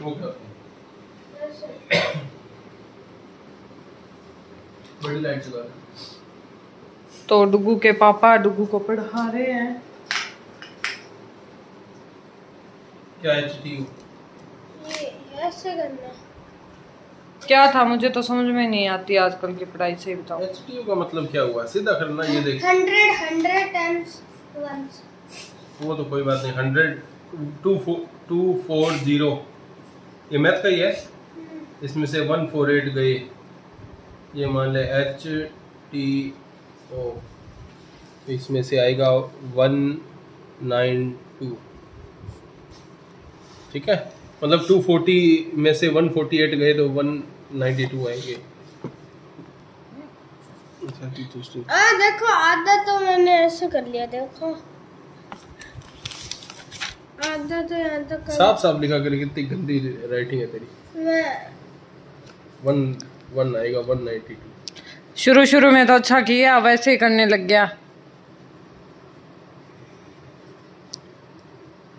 होता बड़ी लाइट चला रहा तो डुगू के पापा डुगू को पढ़ा रहे हैं। क्या एच ये ऐसे करना। क्या था? मुझे तो समझ में नहीं आती आजकल की पढ़ाई से बताओ। एच टी का मतलब क्या हुआ? सीधा करना ये देख। हंड्रेड हंड्रेड टाइम्स वंस वो तो कोई बात नहीं। Hundred two four two four zero. ये मैथ का ही है। इसमें से वन फोर एट गए। ये मान ले एच टी ओ इसमें से आएगा वन नाइन टू ठीक है? मतलब टू फोर्टी में से वन फोर्टी एट गए तो वन नाइन्टी टू आएँगे। अच्छा, आ देखो आधा तो मैंने ऐसे कर लिया देखो। आधा तो यहाँ तक कर। साफ़ साफ़ लिखा कर कितनी गंदी राइटिंग है तेरी। वन वन आएगा वन नाइन्टी टू शुरू शुरू में तो अच्छा किया वैसे ही करने लग गया।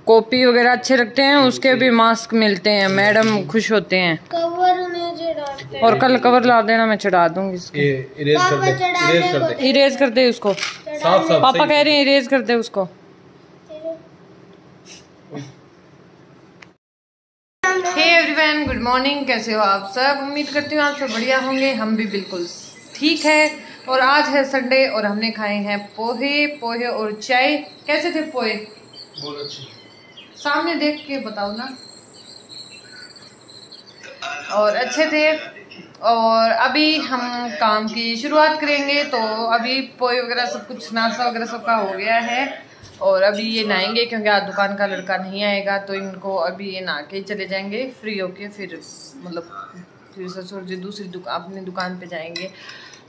कॉपी वगैरह अच्छे रखते हैं उसके भी मास्क मिलते हैं। मैडम खुश होते हैं। कवर नहीं चढ़ाते और कल कवर ला देना मैं चढ़ा दूँगी इसके। इरेज कर दे इरेज कर दे। इरेज कर दे उसको। साफ़ साफ़ पापा कह रहे हैं। इरेज कर दे उसको। हे एवरीवन गुड मॉर्निंग कैसे हो आप सब? उम्मीद करती हूँ आप सब बढ़िया होंगे हम भी बिल्कुल ठीक है। और आज है संडे और हमने खाए हैं पोहे पोहे और चाय। कैसे थे पोहे? बहुत अच्छी। सामने देख के बताओ ना। और अच्छे थे। और अभी हम काम की शुरुआत करेंगे तो अभी पोए वगैरह सब कुछ नाश्ता वगैरह सबका हो गया है। और अभी ये नहाएँगे क्योंकि आज दुकान का लड़का नहीं आएगा तो इनको अभी ये नहा के चले जाएँगे फ्री होके फिर मतलब फिर ससुर जी दूसरी दुकान अपनी दुकान पे जाएँगे।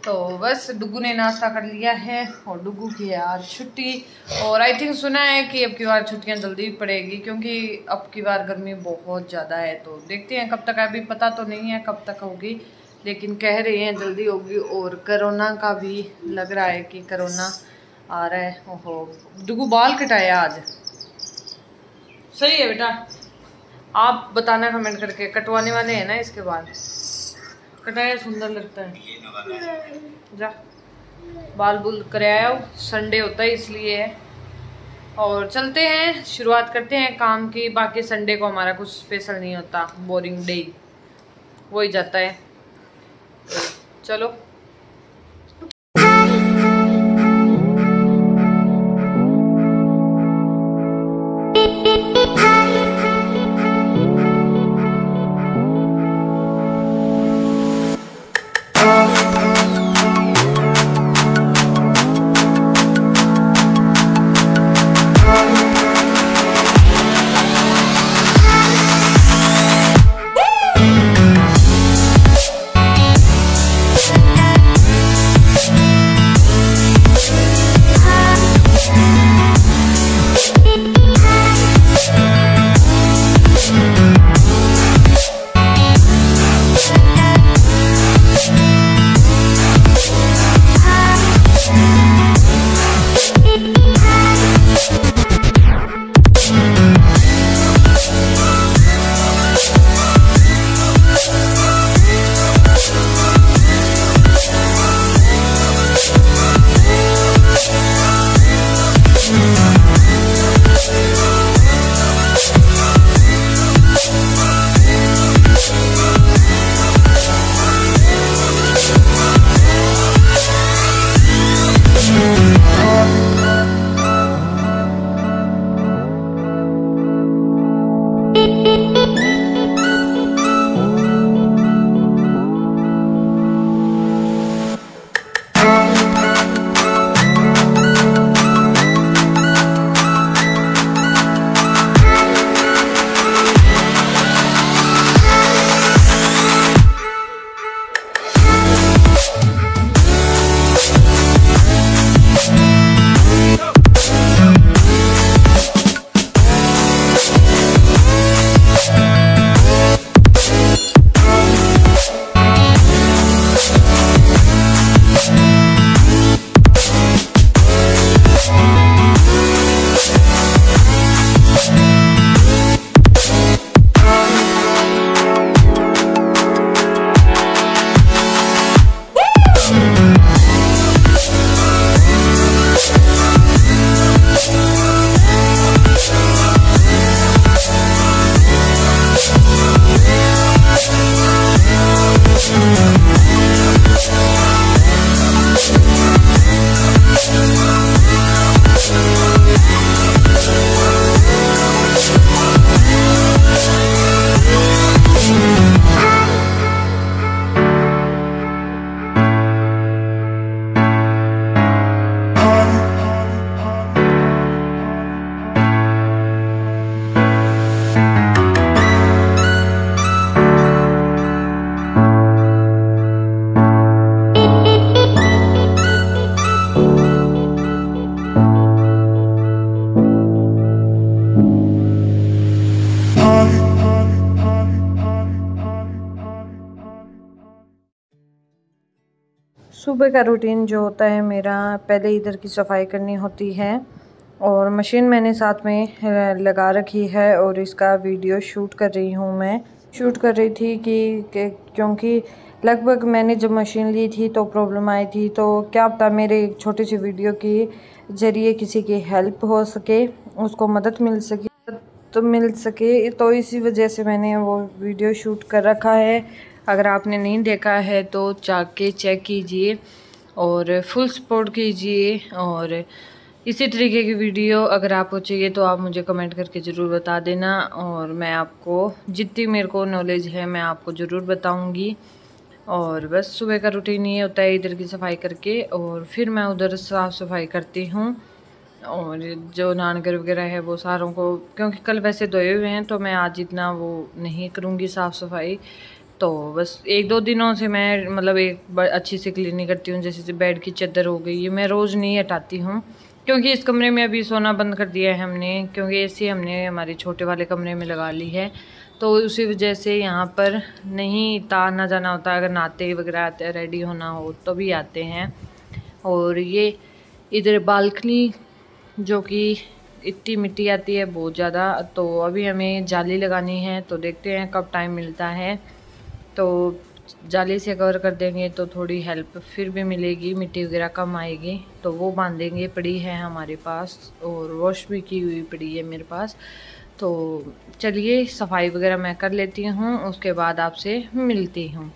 तो बस डुगू ने नाश्ता कर लिया है और डुगू की आज छुट्टी। और आई थिंक सुना है कि अब की बार छुट्टियाँ जल्दी पड़ेगी क्योंकि अब की बार गर्मी बहुत ज़्यादा है तो देखते हैं कब तक, अभी पता तो नहीं है कब तक होगी, लेकिन कह रहे हैं जल्दी होगी। और करोना का भी लग रहा है कि कोरोना आ रहा है। ओहो डुगू बाल कटाया आज। सही है बेटा। आप बताना कमेंट करके, कटवाने वाले हैं ना इसके बाद? कटाया सुंदर लगता है। जा। बाल बुल कराया संडे होता है इसलिए है। और चलते हैं, शुरुआत करते हैं काम की। बाकी संडे को हमारा कुछ स्पेशल नहीं होता बोरिंग डे वो ही जाता है। चलो। सुबह का रूटीन जो होता है, मेरा पहले इधर की सफ़ाई करनी होती है और मशीन मैंने साथ में लगा रखी है और इसका वीडियो शूट कर रही हूँ मैं। शूट कर रही थी कि क्योंकि लगभग मैंने जब मशीन ली थी तो प्रॉब्लम आई थी तो क्या पता मेरे एक छोटी सी वीडियो के ज़रिए किसी की हेल्प हो सके, उसको मदद मिल सके। तो मिल सके तो इसी वजह से मैंने वो वीडियो शूट कर रखा है। अगर आपने नहीं देखा है तो जाके चेक कीजिए और फुल सपोर्ट कीजिए और इसी तरीके की वीडियो अगर आपको चाहिए तो आप मुझे कमेंट करके ज़रूर बता देना और मैं आपको, जितनी मेरे को नॉलेज है मैं आपको ज़रूर बताऊँगी। और बस सुबह का रूटीन ये होता है इधर की सफ़ाई करके और फिर मैं उधर साफ़ सफ़ाई करती हूँ। और जो नानगर वगैरह है वो सारों को, क्योंकि कल वैसे धोए हुए हैं तो मैं आज इतना वो नहीं करूँगी साफ़ सफ़ाई। तो बस एक दो दिनों से मैं मतलब एक अच्छी से क्लीनिंग करती हूँ जैसे बेड की चादर हो गई, ये मैं रोज़ नहीं हटाती हूँ, क्योंकि इस कमरे में अभी सोना बंद कर दिया है हमने, क्योंकि ए हमने हमारे छोटे वाले कमरे में लगा ली है तो उसी वजह से यहाँ पर नहीं ता, ना जाना होता, अगर नाते वगैरह आते रेडी होना हो तो भी आते हैं, और ये इधर बालकनी जो कि इतनी मिट्टी आती है बहुत ज़्यादा तो अभी हमें जाली लगानी है तो देखते हैं कब टाइम मिलता है तो जाली से कवर कर देंगे तो थोड़ी हेल्प फिर भी मिलेगी, मिट्टी वगैरह कम आएगी। तो वो बांधेंगे पड़ी है हमारे पास और वॉश भी की हुई पड़ी है मेरे पास। तो चलिए सफ़ाई वगैरह मैं कर लेती हूँ, उसके बाद आपसे मिलती हूँ।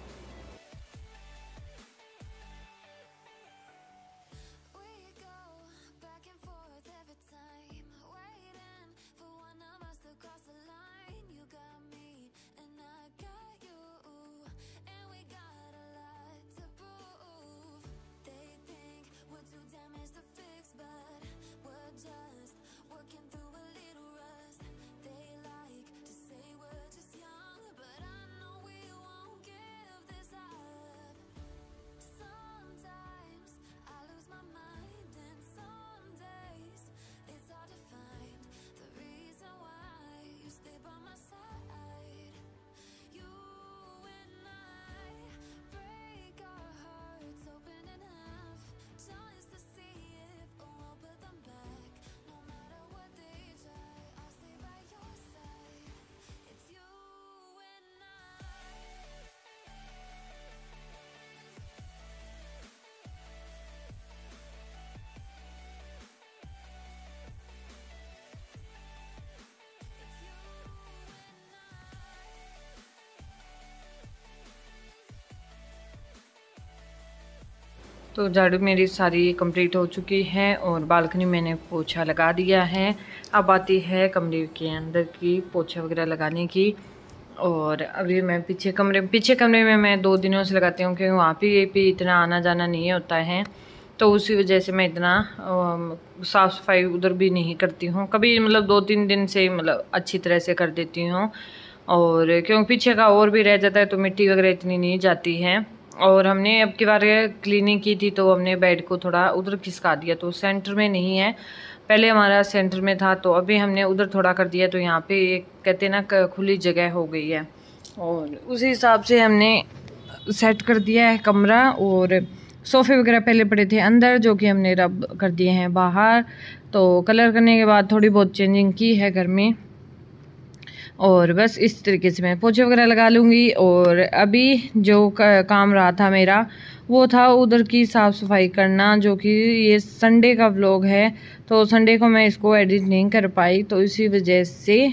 तो झाड़ू मेरी सारी कंप्लीट हो चुकी है और बालकनी मैंने पोछा लगा दिया है। अब आती है कमरे के अंदर की पोछा वगैरह लगाने की। और अभी मैं पीछे कमरे पीछे कमरे में मैं दो दिनों से लगाती हूँ क्योंकि वहाँ पे भी इतना आना जाना नहीं होता है। तो उसी वजह से मैं इतना साफ़ सफ़ाई उधर भी नहीं करती हूँ। कभी मतलब दो तीन दिन से मतलब अच्छी तरह से कर देती हूँ। और क्योंकि पीछे का और भी रह जाता है तो मिट्टी वगैरह इतनी नहीं जाती है। और हमने अब की बार क्लीनिंग की थी तो हमने बेड को थोड़ा उधर खिसका दिया तो सेंटर में नहीं है। पहले हमारा सेंटर में था तो अभी हमने उधर थोड़ा कर दिया तो यहाँ पे एक कहते ना खुली जगह हो गई है। और उसी हिसाब से हमने सेट कर दिया है कमरा, और सोफ़े वगैरह पहले पड़े थे अंदर, जो कि हमने रब कर दिए हैं बाहर। तो कलर करने के बाद थोड़ी बहुत चेंजिंग की है घर में। और बस इस तरीके से मैं पोछे वगैरह लगा लूँगी। और अभी जो काम रहा था मेरा, वो था उधर की साफ़ सफ़ाई करना, जो कि ये संडे का व्लॉग है तो संडे को मैं इसको एडिट नहीं कर पाई तो इसी वजह से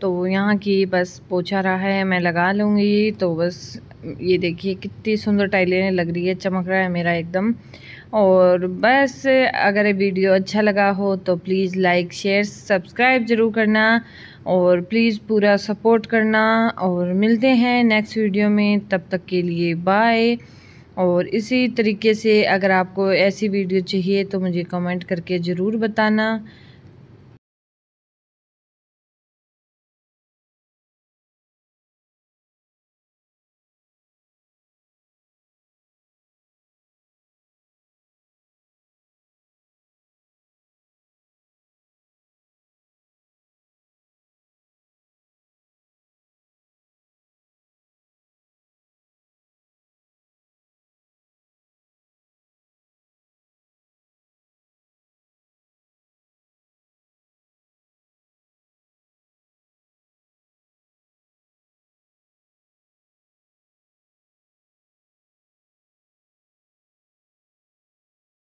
तो यहाँ की बस पोछा रहा है, मैं लगा लूँगी। तो बस ये देखिए कितनी सुंदर टाइलें लग रही है, चमक रहा है मेरा एकदम। और बस, अगर वीडियो अच्छा लगा हो तो प्लीज़ लाइक शेयर सब्सक्राइब ज़रूर करना और प्लीज़ पूरा सपोर्ट करना और मिलते हैं नेक्स्ट वीडियो में, तब तक के लिए बाय और इसी तरीके से अगर आपको ऐसी वीडियो चाहिए तो मुझे कमेंट करके ज़रूर बताना।